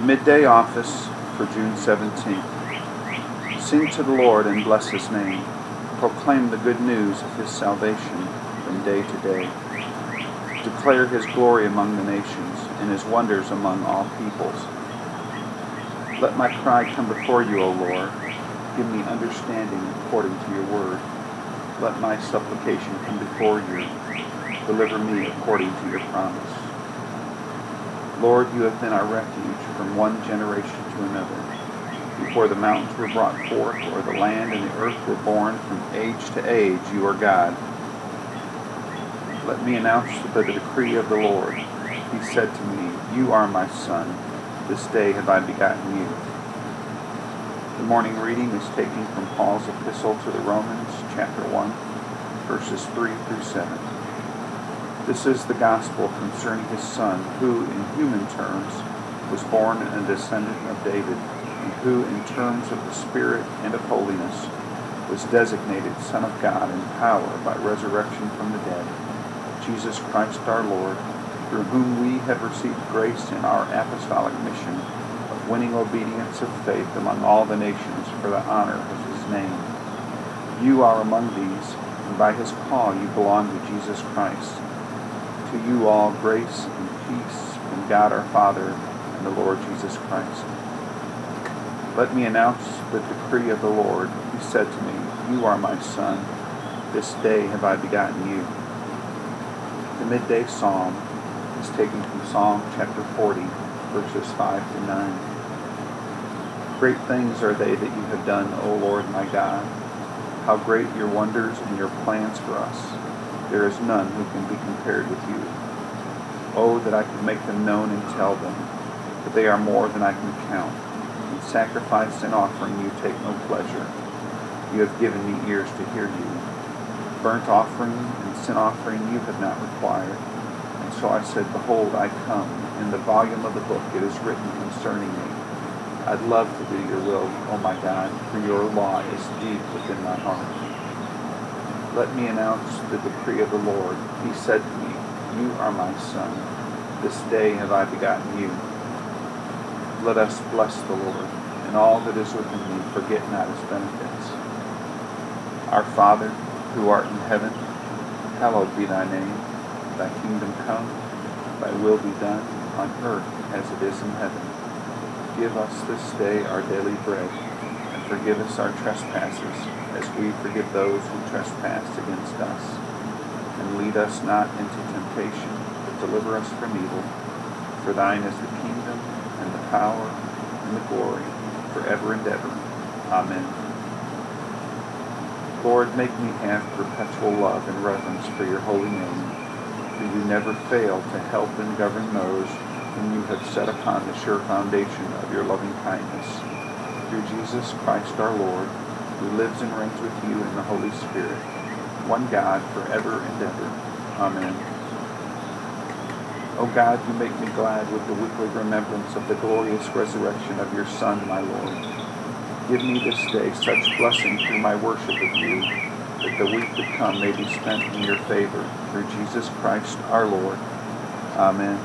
The midday office for June 17th. Sing to the Lord and bless his name. Proclaim the good news of his salvation from day to day. Declare his glory among the nations and his wonders among all peoples. Let my cry come before you, O Lord. Give me understanding according to your word. Let my supplication come before you. Deliver me according to your promise. Lord, you have been our refuge from one generation to another. Before the mountains were brought forth, or the land and the earth were born, from age to age you are God. Let me announce the decree of the Lord. He said to me, You are my son. This day have I begotten you. The morning reading is taken from Paul's epistle to the Romans, chapter 1, verses 3 through 7. This is the gospel concerning his son, who, in human terms, was born a descendant of David, and who, in terms of the Spirit and of holiness, was designated Son of God in power by resurrection from the dead, Jesus Christ our Lord, through whom we have received grace in our apostolic mission of winning obedience of faith among all the nations for the honor of his name. You are among these, and by his call you belong to Jesus Christ to you all grace and peace from God our Father and the Lord Jesus Christ. Let me announce the decree of the Lord. He said to me, You are my son. This day have I begotten you. The midday psalm is taken from Psalm chapter 40, verses 5 to 9. Great things are they that you have done, O Lord my God. How great your wonders and your plans for us. There is none who can be compared with you. Oh, that I could make them known and tell them, but they are more than I can count. In sacrifice and offering you take no pleasure. You have given me ears to hear you. Burnt offering and sin offering you have not required. And so I said, Behold, I come. In the volume of the book it is written concerning me. I'd love to do your will, O oh my God, for your law is deep within my heart. Let me announce the decree of the Lord. He said to me, You are my son. This day have I begotten you. Let us bless the Lord, and all that is within me forget not his benefits. Our Father, who art in heaven, hallowed be thy name. Thy kingdom come, thy will be done, on earth as it is in heaven. Give us this day our daily bread, forgive us our trespasses as we forgive those who trespass against us. And lead us not into temptation, but deliver us from evil. For thine is the kingdom, and the power, and the glory, forever and ever. Amen. Lord, make me have perpetual love and reverence for your holy name, for you never fail to help and govern those whom you have set upon the sure foundation of your loving kindness. Through Jesus Christ our Lord, who lives and reigns with you in the Holy Spirit, one God, forever and ever. Amen. O God, you make me glad with the weekly remembrance of the glorious resurrection of your Son, my Lord. Give me this day such blessing through my worship of you, that the week to come may be spent in your favor, through Jesus Christ our Lord. Amen.